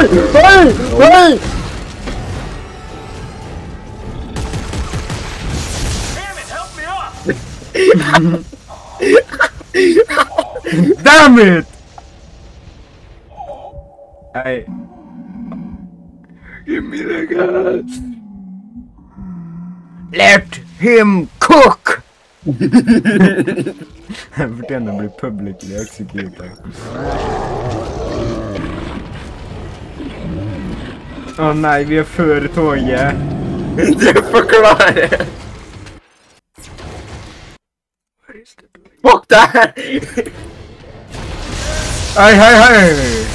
run, run, run. Damn it, help me up. Damn it. Hey. Give me the gas. Let him cook! I'm gonna be publicly executed. Åh nej, vi er är för tåget. Du förklarar det. Fuck det här! Hej, hej, hej!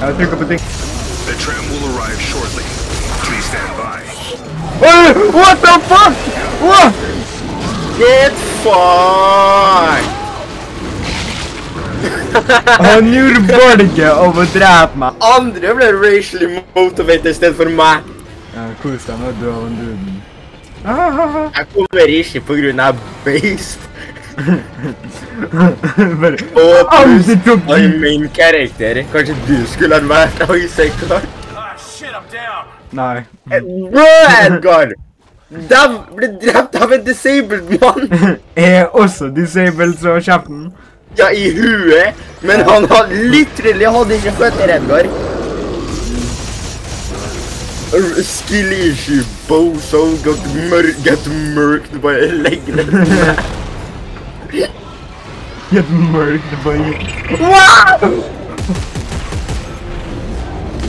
Jag trycker på ting. The tram will arrive shortly. Please stand by. Oj, what the fuck? What? Get fucked! Han gjorde bölge av å drepe meg. Andre ble racially motivated i stedet for meg. Ja, meg å dø av en duden. Ah, Jeg kommer ikke på grunn av beist. Bare Og pluss en main karakter. Kanskje du skulle ha vært Isaac? Ah, shit, I'm down! Nei. Bro, Edgar! De ble drept av en disabled mann! Er også disabled, så kjeften. Ja, i huet, men han har literally hadde ikke føtter, Edgar. Skill issue, bozo, got mør get mørkt, by a leg. get murked by a...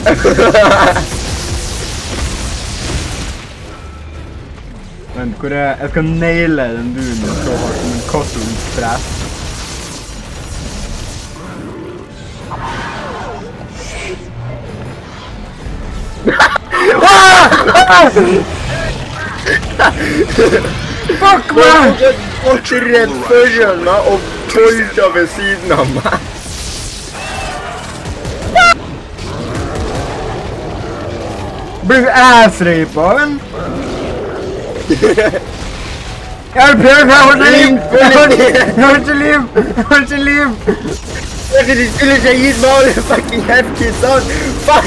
bare. Vent, hvor er Jeg skal naile den duen så hardt som en katolspress. Fuck meg! Jeg ble redd for meg og tolta ved siden av meg. Blir ass-rape av en? Hjelp, hjelp, jeg har ikke liv! Jeg har jeg har ikke liv! Jeg har ikke liv! Kanskje de skulle ikke gitt meg alle fucking heftkissene? Fuck!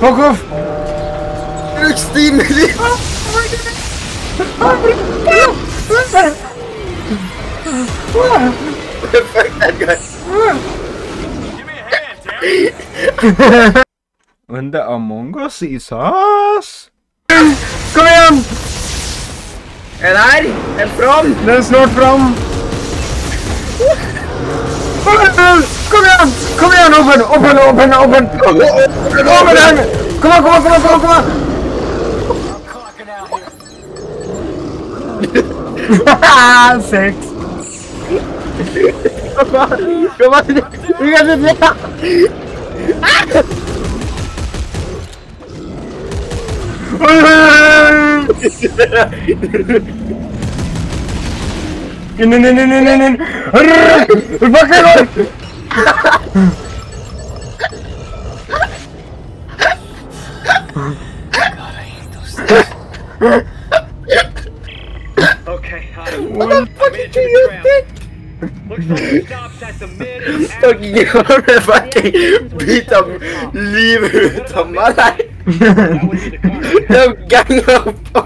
Fuck off! Bruk stimuli! Fuck that guy. Give me a hand, damn it! When the Among Us is us! Kom igjen! En her, en fram. Den er snart fram! Kom igjen! Kom igjen! Åpen! Åpen! Åpen! Åpen! Åpen den! Kom igjen! Kom igjen! Kom igjen! Kom igjen! I'm clocking out here. Sex! Kom an, vi kan ikke dra. Inn, Okay, I What the fuck do the you think? Looks like it stops at the mid Fucking gjør fucking livet ut av meg der. That would be the car. De ganger på.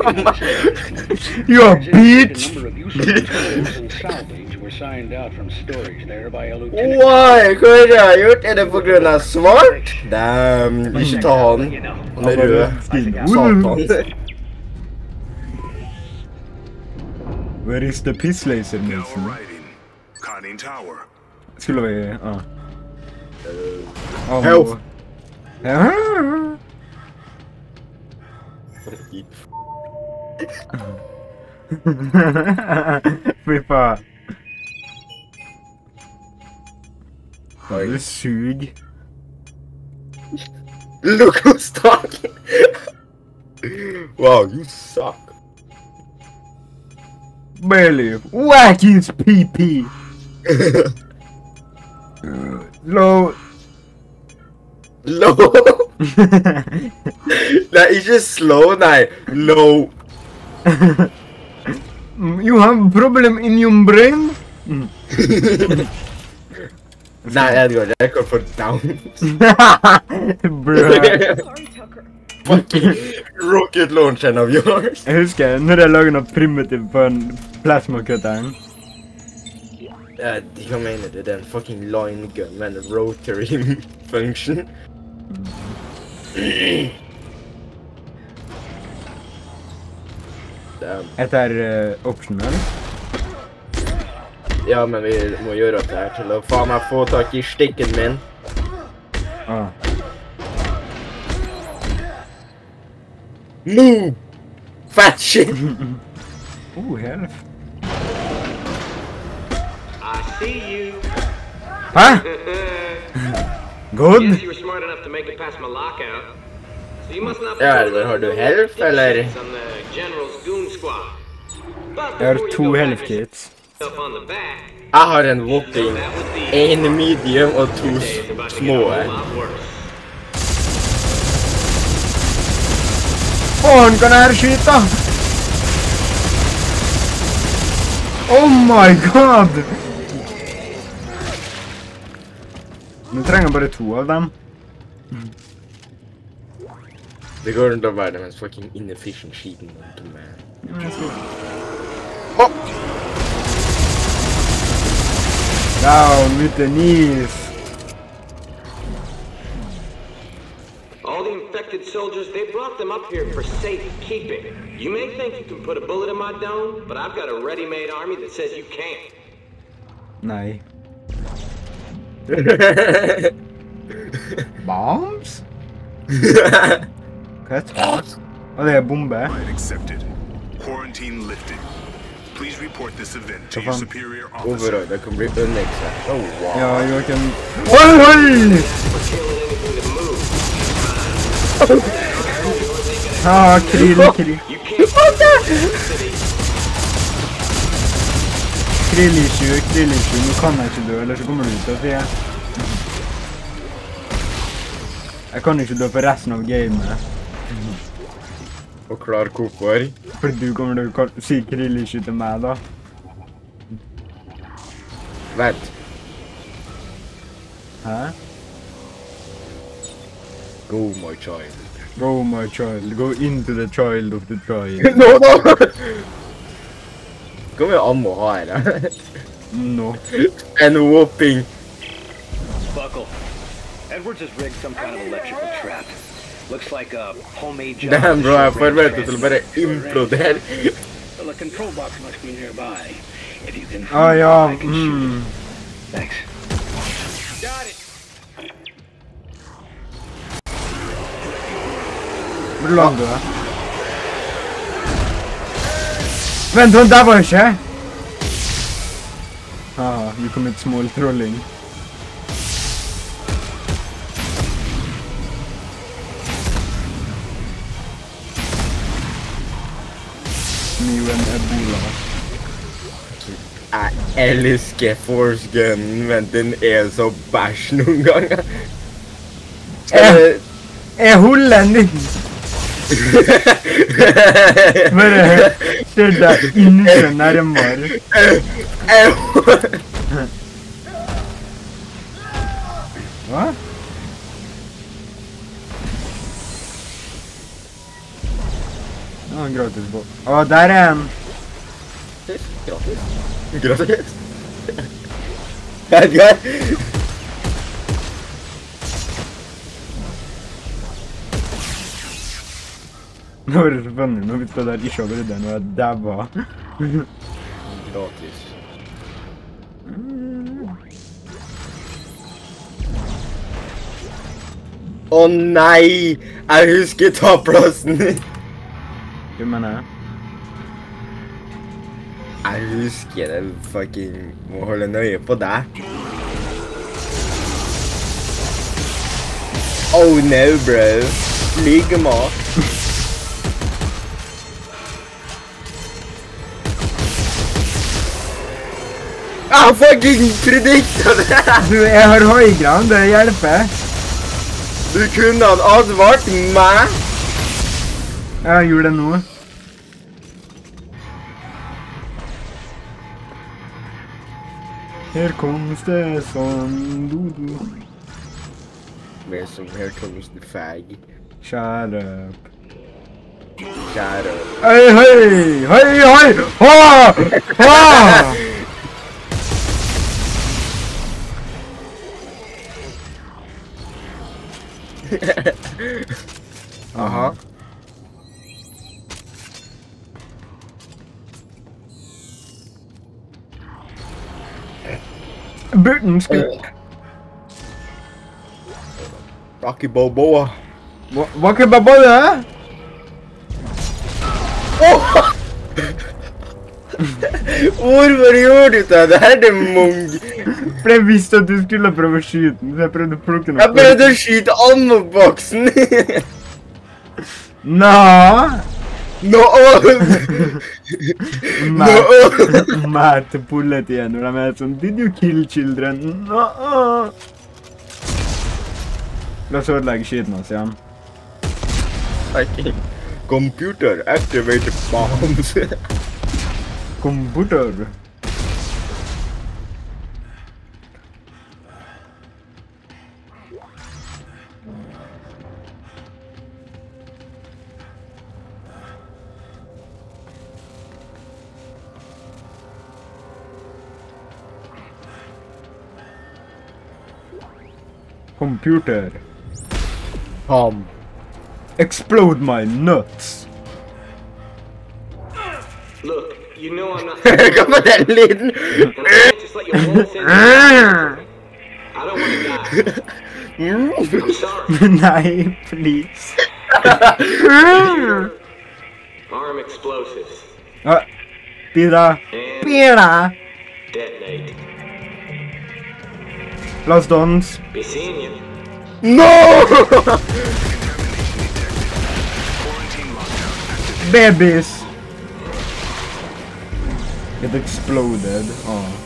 You a bitch! number of useful tools and salvage were signed out from storage there by a lieutenant. Why? Hva har jeg gjort? Er det på grunn av svart? Damn, ikke ta han. You know. Han er rød. Satan. Where is the piss laser, Now Mason? Conning Tower. Skulle vi... Ja. Oh, Health. Fy faen. Du sug. Look who's talking. wow, you suck. Barely. Whack his pee-pee. Low. Low. Nei, just slow, nei. Low. you have a problem in your brain? Nei, Edgar, det er kalt for down. Bruh. Sorry, Tucker. Fucking rocket launchen of yours. Jeg husker når jeg laget noe primitivt på en plasma-cutteren. Ja, de kan mene det. Det er en fucking line gun med en rotary function. Dette er uh, optional. Ja, men vi må gjøre dette her til å faen meg få tak i stikken min. Ah. Move! Fat shit! Oh, help. I see you. Hæ? Good. Ja, eller har du help, eller? Jeg har to help-kits. Jeg har en whopping. en medium og to små. Faen, kan jeg her skyte? Oh my god! Nå trenger jeg bare to av dem. Det går rundt å være den mest fucking inefficient skiten noen med. Ja, men jeg skal- Å! Down with the knees. All the infected soldiers, they brought them up here for safekeeping. You may think you can put a bullet in my dome, but I've got a ready-made army that says you can't. Nei. Bombs? Hva er det? Å, det er bombe? Accepted. Quarantine lifted. Please report this event to your superior officer. Overall, det kan bli unnekset. Oh, wow. Ja, Joakim Oi, oi! We're killing anything that. Ah, krill, krill. You can't Krillisju, krillisju. Nå kan jeg ikke dø, eller så kommer du ut av det. Jeg kan ikke dø på resten av gamet. Og klar hvorfor. Fordi du kommer til å si si krillisju til meg, da. Vent. Hæ? Go, my child. Go, my child. Go into the child of the child. no, no! Hvor mye ammo har jeg? No. En whopping. Buckle. Edwards has rigged some kind of electrical trap. Looks like a homemade job. Damn, bro, jeg Short-range forventet til å bare transmitter. implodere. Well, the control box must be nearby. If you can Ah, find it, ja. I can Mm. it. Thanks. Hvor langt du er? Vent, han der var ikke! Ah, vi kom et småltrolling. New and Ebola. Jeg elsker Force Gunnen, men den er så bæsj noen ganger. Eh. er holder den din! Bare hør deg innse nærmere. Hva? Det var en gratis båt. Å, der er en! Gratis. Gratis. Edgar. Możesz ikke sprzedać i szogry dano dawa. Gratis. Å oh, nei! Jeg husker topplassen! Du mener Jeg husker det fucking Må holde nøye på deg. Oh no, bro. Ligg mat. Jeg fucking predikta det! Du, jeg har høygran. det hjelper. Du kunne ha advart meg! Jeg gjorde det nå. Her comes sånn dodo. Med som her comes the fag. Shut up. Shut up. Hei, hei! Hei, hei! Ha! Ha! Rocky Balboa. Hva kan bare det? Hvorfor gjorde du det? Det her er mung. For jeg visste at du skulle prøve å skyte den, så jeg prøvde å plukke den Jeg prøvde å skyte ammo-boksen. Nå! Nå! Mad til politiet når de er sånn Did you kill children? Nå! La oss ødelegge skiten hans igjen. Computer activated bombs. Computer. Computer. Ham. Explode my nuts. Look, you know I'm not. Hva var den lyden? And I just let you waltz in. I don't want to die. I'm sorry. Nei, please. Arm explosives. Ah, Bidra. And Bidra. detonate. La oss danse. Be seeing you. No! Quarantine lockdown activated. Babies. Get exploded. Oh.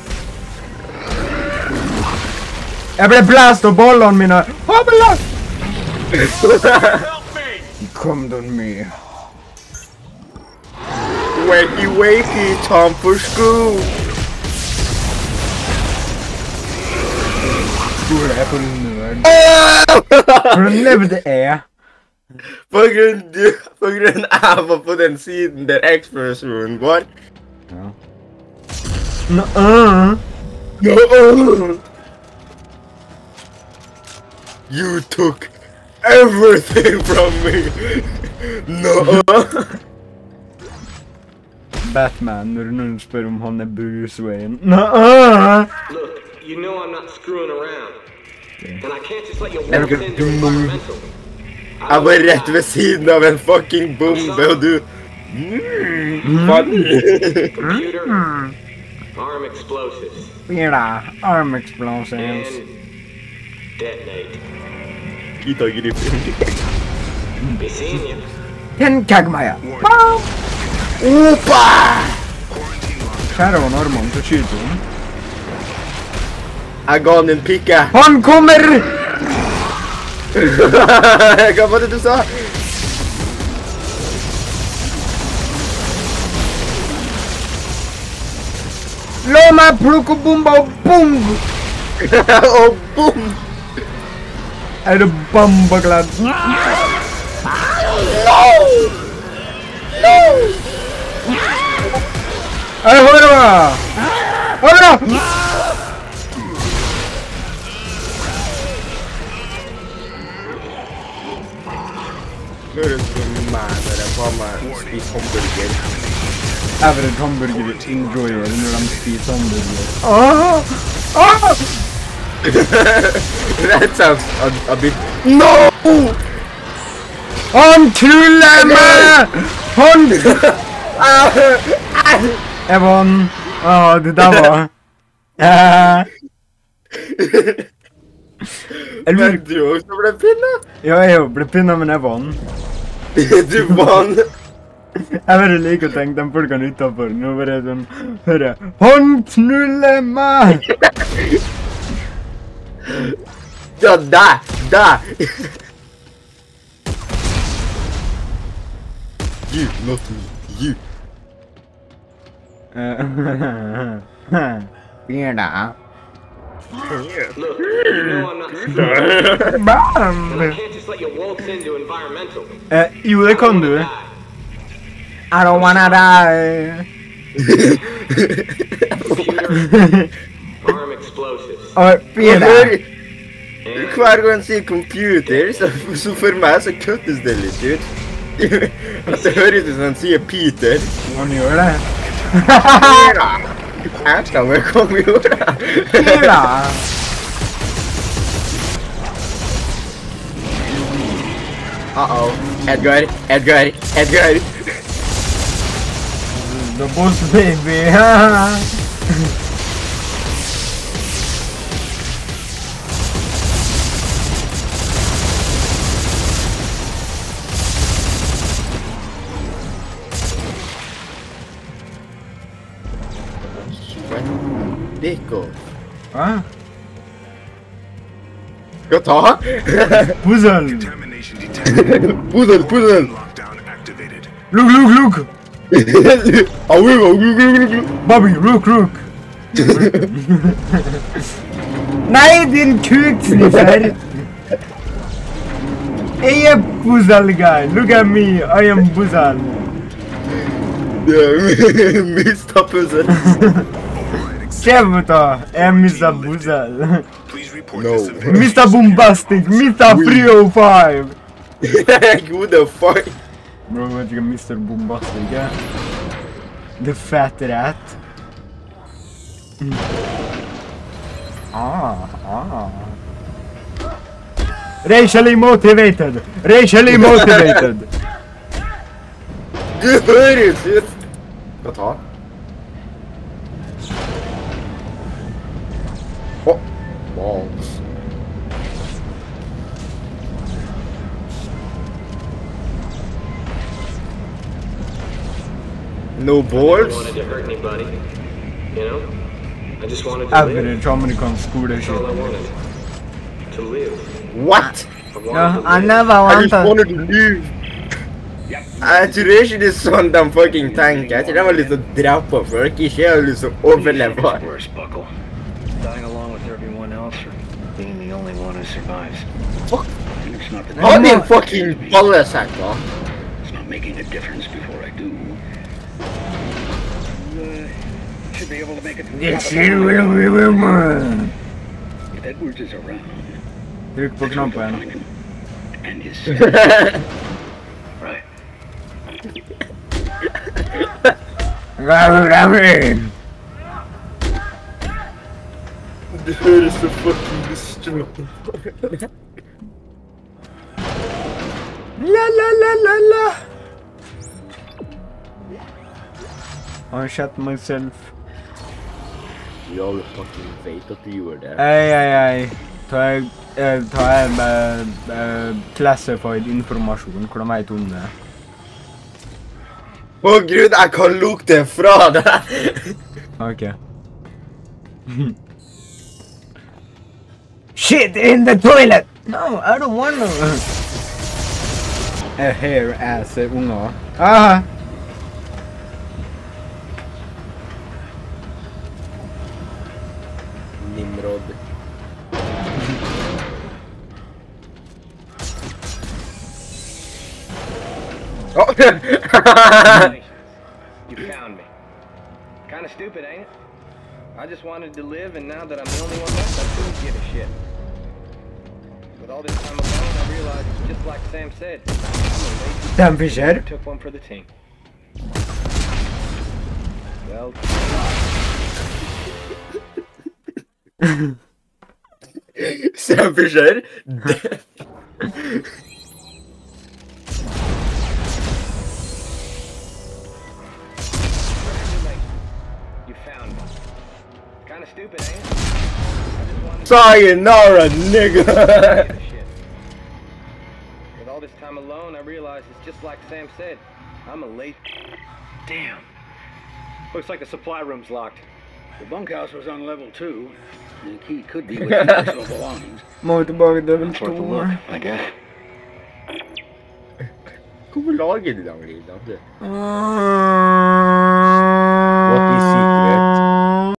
Jeg ble blast av ballene mine. Hoppla! Help me! Come oh, on me. Wakey wakey, time for school. Skole er for nerd. For du levde er. På grunn, du, på grunn jeg var på den siden der eksplosjonen var. Nå, uh. You took everything from me. No. Batman når noen spør om han er Bruce Wayne. Nå, uh. Look, you know I'm not screwing around. And I can't just let Er waltz du into dum? environmental. I Jeg don't var wanna rett ved siden av en fucking bombe, og du mm, funny. Arm explosives. Bidra. Arm explosions. And detonate. Kita Griffin. Be seeing you. Kagmaya. Opa! Quarantine lockdown. Skjærer så skyter hun. Jeg ga han en pikke. Han kommer! Hva var det du sa? La meg plukke bomba og bom! Og bom! Er du bambaglad? Hei, høyre meg! Høyre! Høres som meg når jeg faen meg spiser hamburger. Average hamburger enjoyer når de spiser hamburger. Ah! Ah! That sounds a, a bit... No! Han truller meg! Han... Jeg vant. Å, det der var... Eh, Jeg lurer... Men du også ble pinna? Ja, jeg ble pinnet, men jeg vant. Drubban! Jeg bare liker å tenke de folkene utafor. Nå bare sånn Hører jeg 'Håndknulle meg'! ja, der! Der! you, not me. You. Eh, Blir det? Bam! Can't let you waltz into environmental. Eh, jo, det kan du. Die. I don't wanna die. Computer, arm explosives. Og Jeg fredag. hører, And hver gang han sier computer, så, så for meg så kuttes det litt ut. At det høres ut som han sier Peter. Uh-oh. Edgar, Edgar, Edgar. The boss baby. Dick off. Hva? Skal ta? Puzzle. Contamination detected. Puddel, puddel. Lockdown activated. Look, look, look. Au, au, au, au, au. Bobby, look, look. Nei, din kuksniffer. Jeg er puzzle guy. Look at me. I am puzzle. Yeah. Override accepted. Kjevta. Jeg er Mr. Report No. Mr. Bombastic. Mr. 305. Who the fuck? Bro, vet du Mr. Bombastic er? The fat rat. Mm. Ah, ah. Racially motivated! Racially motivated! Du høres ut. Skal ta? Å, balls. No boards? I balls? wanted to hurt anybody. You know? I just wanted to live. Average amerikansk That's all I skoleskit. wanted. To live. What? I wanted Ja, to I live. never I just wanted... wanted to live. Jeg tror ikke det er sånn de fucking tank. Jeg tror de har lyst til å drepe folk, ikke jeg har lyst til å overleve. Worse, Buckle. Dying along with everyone else or being the only one who survives. Fuck. It's not, Ha din fucking ballesekk, da. it's not making a difference before be able to make it through Yes, a you will, we will, man. If Edwards is around, Trykk på that's when knappen. they'll find him. And his right. Det høres så fucking destroy. La la la la la. I shot myself. Vi alle fucking vet at du gjorde det. Ei, ei, ei. Ta jeg, eh, ta jeg med eh, classified informasjon. Hvordan vet om det? Å gud, jeg kan lukte fra det! Ok. Shit in the toilet! No, I don't want to. A hair ass unger. Aha. Nimrod. Oh. You found me. Kind of stupid, ain't it? I just wanted to live, and now that I'm the only one left, I couldn't give a shit. With all this time alone, I realized, just like Sam said, I'm a lazy Sam Fisher. took one for the team. Well, just wanted to Sayonara, nigga. With all this time alone, I realized it's just like Sam said. I'm a late. Damn. Looks like the supply room's locked. The bunkhouse was on level two. The key could be with personal belongings. Må tilbake til den store. Eh? Hvorfor lager de dem lyder? Ah. What is secret?